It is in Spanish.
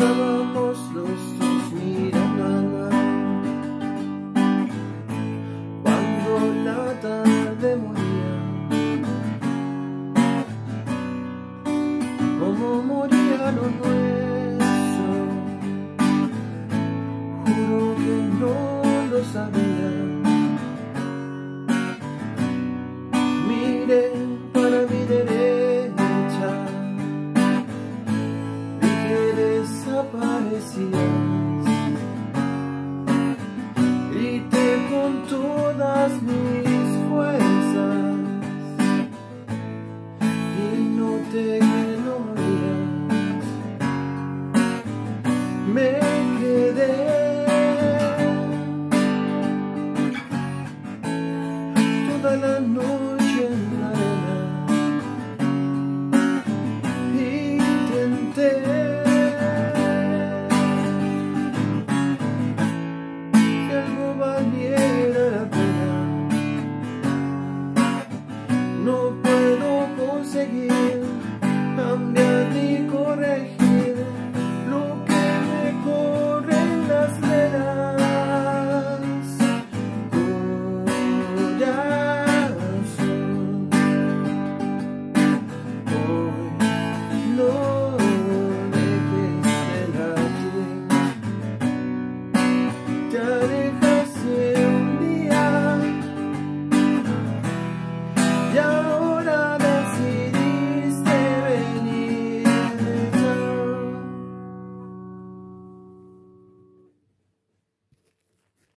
Estábamos los dos mirando al Cuando la tarde moría Como moría lo nuestro Juro que no lo sabía. desaparecías. Grité con todas mis fuerzas. Y no te ignorías. Me quedé. Toda la noche en la arena. Intenté no puedo conseguir